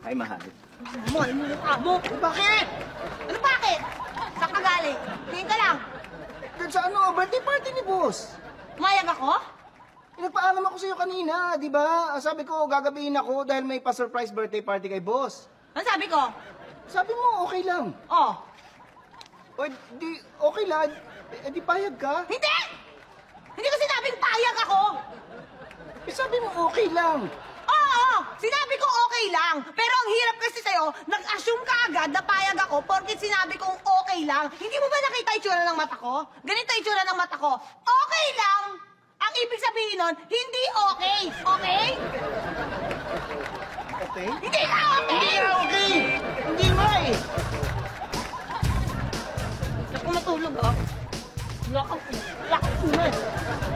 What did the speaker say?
Ay, mahal. Mahal mo mukha mo. Bakit? Ano bakit? Saan ka galing? Tingin ka lang. Dun sa ano, birthday party ni boss. Mayag ako? Eh, Nagpaalam ako sa'yo kanina, di ba? Sabi ko, gagabihin ako dahil may pa-surprise birthday party kay boss. Ano sabi ko? Sabi mo, okay lang. Oh. O, di, okay lang. Eh, di payag ka. Hindi! Hindi ko sinabing payag ako! Eh, sabi mo, okay lang. Oo! Sinabi ko okay lang. Pero ang hirap kasi sa'yo, nag-assume ka agad na payag ako porkit sinabi kong okay lang. Hindi mo ba nakita itsura ng mata ko? Ganito itsura ng mata ko. Okay lang! Ang ibig sabihin nun, hindi okay. Okay? Okay? Hindi na okay! Hindi nga okay! Hindi nga eh! Ako matulog, oh. Wala kang, wala kang